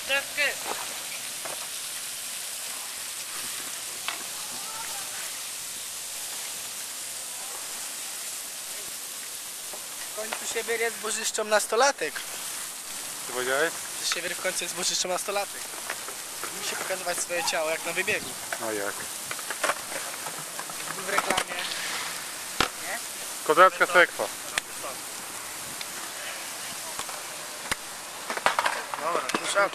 apteczkę. W końcu Siewier jest bożyszczą nastolatek. Co powiedziałeś? Że Siewier w końcu jest bożyszczą nastolatek. Musi pokazywać swoje ciało jak na wybiegu. No jak? W reklamie. Nie? Kodraczka sekwa. Dobra, ruszamy.